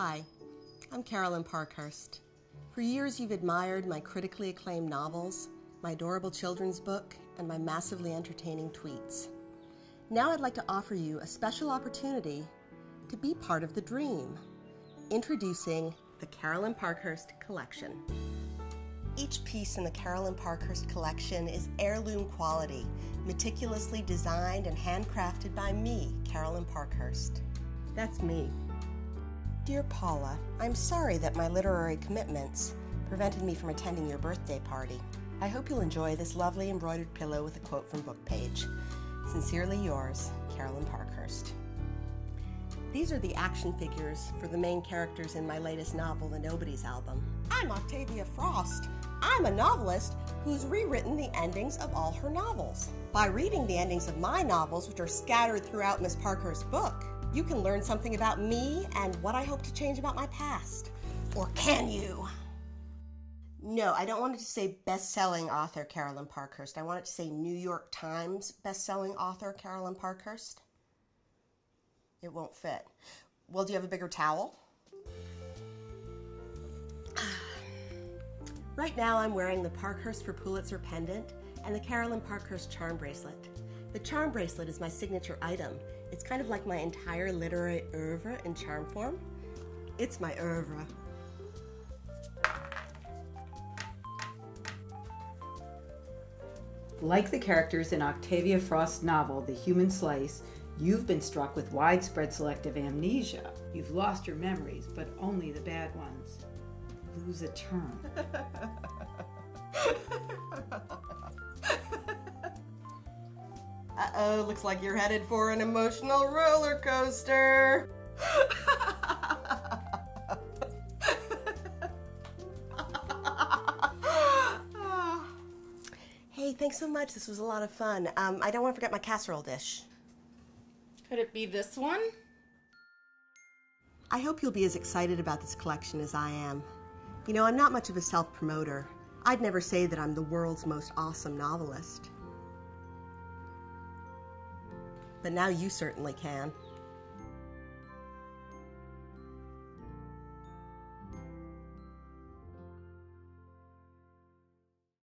Hi, I'm Carolyn Parkhurst. For years, you've admired my critically acclaimed novels, my adorable children's book, and my massively entertaining tweets. Now, I'd like to offer you a special opportunity to be part of the dream. Introducing the Carolyn Parkhurst Collection. Each piece in the Carolyn Parkhurst collection is heirloom quality, meticulously designed and handcrafted by me, Carolyn Parkhurst. That's me. Dear Paula, I'm sorry that my literary commitments prevented me from attending your birthday party. I hope you'll enjoy this lovely embroidered pillow with a quote from Book Page. Sincerely yours, Carolyn Parkhurst. These are the action figures for the main characters in my latest novel, The Nobodies album. I'm Octavia Frost. I'm a novelist who's rewritten the endings of all her novels. By reading the endings of my novels, which are scattered throughout Miss Parkhurst's book, you can learn something about me and what I hope to change about my past. Or can you? No, I don't want it to say best-selling author Carolyn Parkhurst. I want it to say New York Times best-selling author Carolyn Parkhurst. It won't fit. Well, do you have a bigger towel? Right now, I'm wearing the Parkhurst for Pulitzer pendant and the Carolyn Parkhurst charm bracelet. The charm bracelet is my signature item. It's kind of like my entire literary oeuvre in charm form. It's my oeuvre. Like the characters in Octavia Frost's novel, The Human Slice, you've been struck with widespread selective amnesia. You've lost your memories, but only the bad ones. Lose a term. Uh oh, looks like you're headed for an emotional roller coaster. hey, thanks so much. This was a lot of fun. Um, I don't want to forget my casserole dish. Could it be this one? I hope you'll be as excited about this collection as I am. You know, I'm not much of a self promoter. I'd never say that I'm the world's most awesome novelist. But now you certainly can.